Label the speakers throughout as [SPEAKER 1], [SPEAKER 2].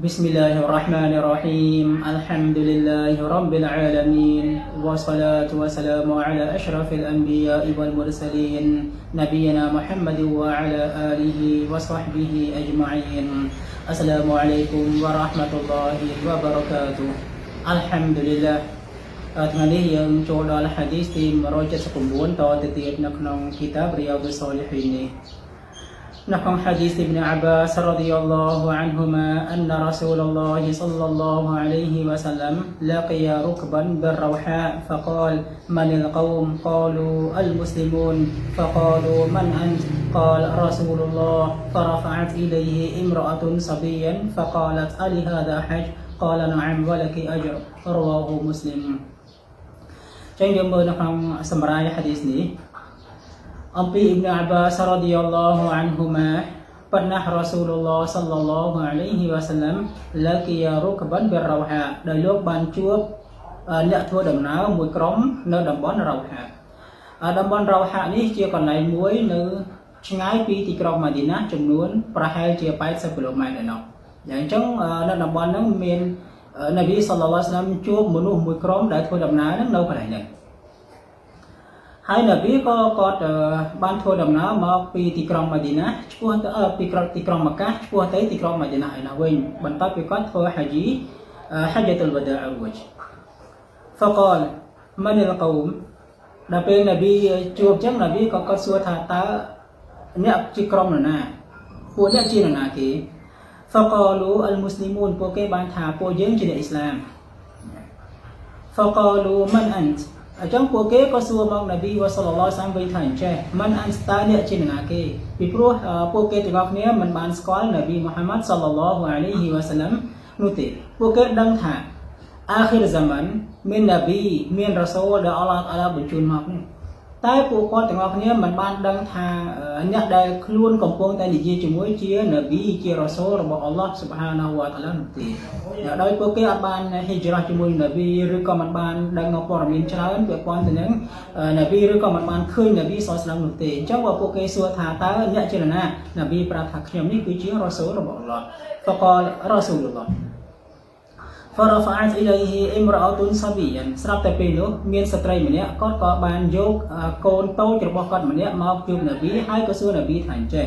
[SPEAKER 1] بسم الله الرحمن الرحيم الحمد لله رب العالمين والصلاة والسلام على أشرف الأنبياء والمرسلين نبينا محمد وعلى آله وصحبه أجمعين السلام عليكم ورحمة الله وبركاته الحمد لله ថ្ងៃនេះយើងចូលដល់ hadith ទី179តទៅទៀតនៅក្នុង kitab Riyadhus Salihin នេះនៅ ក្នុង hadith Ibn Abbas radhiyallahu anhuma anna Rasulullah sallallahu alayhi wa sallam laqiya rukban بالروحاء فقال من القوم قالوا المسلمون قالوا من أنت قال رسول الله فرفعت إليه امرأة صبيا فقالت ألي هذا حج قال نعم ولك أجر رواه مسلم ចឹងយើងមើលនៅក្នុងសម្រាយហាឌីសនេះ អំពីអ៊ីប៊ីនអាបាសរ៉ាឌីយ៉ាឡោះអានហ៊ូម៉ាប៉ុន្តែរ៉ាស៊ូលឡោះសល្លឡោះអាឡៃហ៊ីវ៉ាសាឡាំឡាគីយ៉ារុកបានបិររ៉ោហាដោយលោកបានជួបអ្នកធ្វើដំណើរមួយក្រុមនៅតំបន់រ៉ោហាតំបន់រ៉ោហានេះជាកន្លែងមួយនៅឆ្ងាយពីទីក្រុងម៉ាឌីណាចំនួនប្រហែលជា80គីឡូម៉ែត្រឯណោះយ៉ាងអញ្ចឹងនៅតំបន់ហ្នឹងមាននប៊ីសល្លឡោះស្លាមជួបមនុស្សមួយក្រុមដែលធ្វើដំណើរហ្នឹងនៅកន្លែងហ្នឹង ហើយនប៊ីក៏គាត់បានធ្វើដំណើរមកពីទីក្រុងម៉ាឌីណាឆ្ពោះទៅពីក្រុងទីក្រុងម៉ាកាឆ្ពោះទៅទីក្រុងម៉ាឌីណាឯណាវិញបន្ទាប់ពីគាត់ធ្វើហាជីហាជីតុលវដាអវជ فقال من القوم ដល់ពេលនប៊ីជួបចឹងនប៊ីក៏គាត់សួរថាតើអ្នកជាក្រុមនរណាពួកអ្នកជានរណាគេ فقالوا المسلمون ពួកគេបានថាពួកយើងជាអ្នកអ៊ីស្លាម فقالوا من انت អញ្ចឹងពួកគេក៏សួរមកនប៊ីវ៉ាសល្លឡោះសាំវិញថាអញ្ចេះមិនអានស្តាអ្នកជាណាគេពីព្រោះពួកគេទាំងអស់គ្នាមិនបានស្គាល់នប៊ីមូហាម៉ាត់សល្លឡោះអាឡៃហ៊ីវ៉ាសាឡាំនោះទេពួកគេដឹងថាអាខិរហ្សាម៉ាន់មាននប៊ីមានរ៉ាសូលដែលអល់ឡោះតាឡាបញ្ជូនមកនេះ តែពួកគាត់ទាំងអស់គ្នាមិនបានដឹងថាអ្នកដែលខ្លួនកំពុងតែនិយាយជាមួយជានប៊ីជារ៉ាសូលរបស់អល់ឡោះស៊ុបហានាហ៊ូវតាឡានោះទេដោយពួកគេអត់បានហិជ្រះជាមួយនប៊ីឬក៏មិនបានដឹងនៅព័ត៌មានច្រើនពាក់ព័ន្ធទៅនឹងនប៊ីឬក៏មិនបានឃើញនប៊ីសស្លាមនោះទេអញ្ចឹងបើពួកគេសួរថាតើអ្នកជាណានប៊ីប្រាប់ថាខ្ញុំនេះគឺជារ៉ាសូលរបស់អល់ឡោះហ្វកលរ៉ាសូលឡោះ فرفعت إليه امرأة صبيا ស្រាប់តែពេលនោះមានស្ត្រីម្នាក់គាត់ក៏បានយកកូនតូចរបស់គាត់ម្នាក់មកជួបនប៊ីហើយក៏សួរនប៊ីថាអញ្ចេះ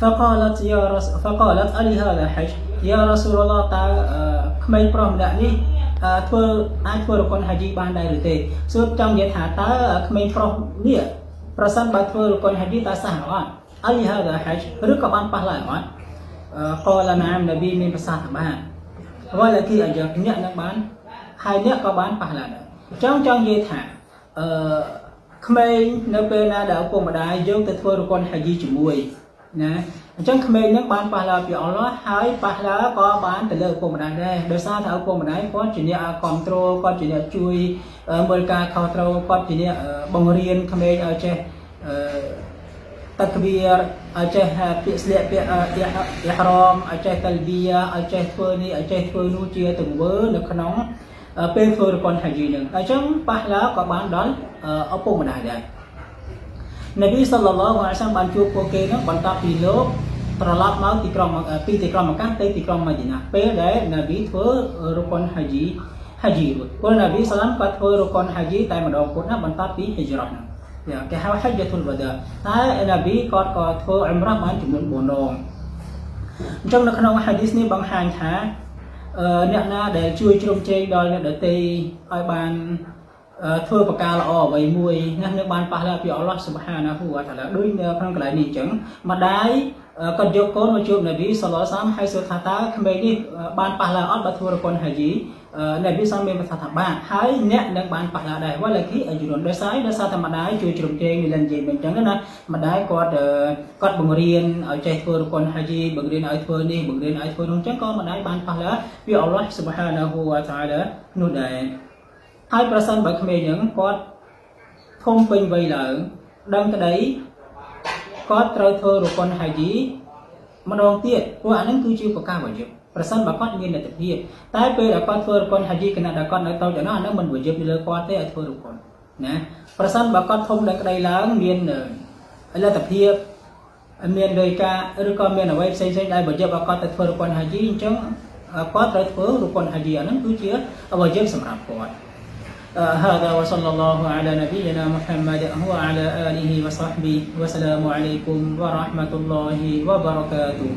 [SPEAKER 1] فقالت يا رسول فقالت ألي هذا حج يا رسول الله តើក្មេងប្រុសម្នាក់នេះធ្វើអាចធ្វើរកុនហាជីបានដែរឬទេសួរចង់និយាយថាតើក្មេងប្រុសនេះប្រសិនបើធ្វើរកុនហាជីតើសះអត់ ألي هذا حج ឬក៏បានប៉ះឡើយអត់ قال نعم នប៊ីមានប្រសាសន៍ថាបាន វល់គីអាយ៉ាអ្នកនឹងបានហើយអ្នកក៏បានប៉ះឡាដែរអញ្ចឹងចង់និយាយថាអឺក្មេងនៅពេលណាដែលឪពុកម្ដាយយកទៅធ្វើរកុនហាជីជាមួយណាអញ្ចឹងក្មេងនឹងបានប៉ះឡាពីអល់ឡោះហើយប៉ះឡាក៏បានទៅលើឪពុកម្ដាយដែរដោយសារតែឪពុកម្ដាយគាត់ជាអ្នកគ្រប់គ្រងគាត់ជាអ្នកជួយមើលការខុសត្រូវគាត់ជាអ្នកបង្រៀនក្មេងឲ្យចេះអឺ តក្បៀរឲ្យចេះពាក្យស្លៀកពាក្យអ៊ីហ្រមឲ្យចេះតលប៊ីឲ្យចេះធ្វើនេះឲ្យចេះធ្វើនោះជាទង្វើនៅក្នុងពេលធ្វើរកុនហាជីនឹងអញ្ចឹងប៉ះឡាក៏បានដល់ឪពុកម្ដាយដែរនប៊ីសល្លឡោះអាឡៃសាំបានជួបពួកគេនឹងបន្ទាប់ពីលោកត្រឡប់មកទីក្រុងពីទីក្រុងម៉ាកាទៅទីក្រុងម៉ាឌីណាពេលដែលនប៊ីធ្វើរកុនហាជីហាជីរួចព្រោះនប៊ីសាឡាំគាត់ធ្វើរកុនហាជីតែម្ដងគត់ណាបន្ទាប់ពីហិជ្រ៉ាហ្នឹង គេហៅហច្ចតុលវដាតែនប៊ីគាត់ក៏ធ្វើអ៊ុមរ៉ាបានចំនួន4ដងអញ្ចឹងនៅក្នុងហាឌីសនេះបង្ហាញថាអ្នកណាដែលជួយជ្រោមជ្រែងដល់អ្នកដទៃឲ្យបានធ្វើប្រការល្អអ្វីមួយណានឹងបានប៉ះឡាពីអល់ឡោះសុបហានាហ៊ូវតាឡាដូចនៅក្នុងកន្លែងនេះអញ្ចឹងម្ដាយ គាត់យកកូនមកជួបនប៊ីសល្លោសាមហើយសួរថាតើក្មេងនេះបានប៉ះឡាអត់បើធ្វើរកុនហាជីនប៊ីសាមមានប្រសាសន៍ថាបានហើយអ្នកនឹងបានប៉ះឡាដែរវ៉ាឡាគីអជ្រុនដោយសារដោយសារតែម្ដាយជួយជ្រំជែងនិលនិយាយមិនអញ្ចឹងណាម្ដាយគាត់គាត់បង្រៀនឲ្យចេះធ្វើរកុនហាជីបង្រៀនឲ្យធ្វើនេះបង្រៀនឲ្យធ្វើនោះអញ្ចឹងក៏ម្ដាយបានប៉ះឡាពីអល់ឡោះសុបហានាហ៊ូវតាឡានោះដែរហើយប្រសិនបើក្មេងហ្នឹងគាត់ធំពេញវ័យឡើងដឹងក្តី គាត់ត្រូវធ្វើរកុនហាជីម្ដងទៀតព្រោះអាហ្នឹងគឺជាប្រការវយិបប្រសិនបើគាត់មានលទ្ធភាពតែពេលដែលគាត់ធ្វើរកុនហាជីគណៈដែលគាត់នៅតូចដល់នោះអាហ្នឹងមិនវយិបលើគាត់ទេឲ្យធ្វើរកុនណាប្រសិនបើគាត់ធំដល់ក្តីឡើងមានលទ្ធភាពមានដោយការឬក៏មានអ្វីផ្សេងៗដែលវយិបឲ្យគាត់ទៅធ្វើរកុនហាជីអញ្ចឹងគាត់ត្រូវធ្វើរុកុនហាជីហ្នឹងគឺជាវ៉ាជីបសម្រាប់គាត់ هذا وصلى الله على نبينا محمد وعلى آله وصحبه وسلام عليكم ورحمة الله وبركاته